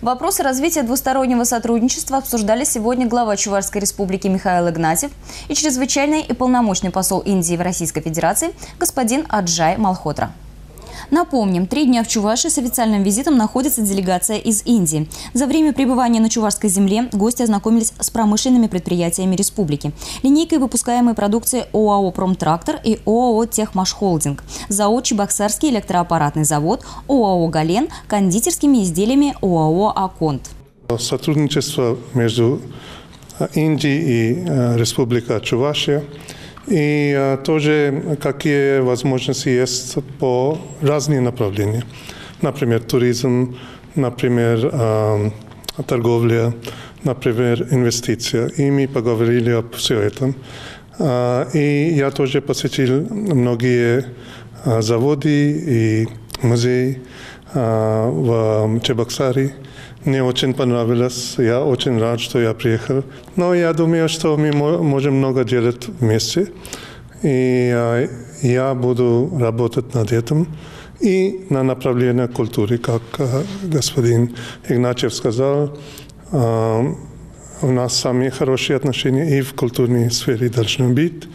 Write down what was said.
Вопросы развития двустороннего сотрудничества обсуждали сегодня глава Чувашской республики Михаил Игнатьев и чрезвычайный и полномочный посол Индии в Российской Федерации господин Аджай Малхотра. Напомним, три дня в Чувашии с официальным визитом находится делегация из Индии. За время пребывания на Чувашской земле гости ознакомились с промышленными предприятиями республики. Линейкой выпускаемой продукции ОАО «Промтрактор» и ОАО «Техмашхолдинг», ЗАО «Чебоксарский электроаппаратный завод», ОАО «Гален», кондитерскими изделиями ОАО «Аконт». Сотрудничество между Индией и э, Республикой Чувашия – и тоже какие возможности есть по разным направлениям. Например, туризм, например, торговля, например, инвестиция. И мы поговорили об всем этом. И я тоже посетил многие заводы и музеи а, в Чебоксаре. Мне очень понравилось. Я очень рад, что я приехал. Но я думаю, что мы можем много делать вместе. И я буду работать над этим. И на направлении культуры, как господин Игнатьев сказал, у нас самые хорошие отношения и в культурной сфере должны быть.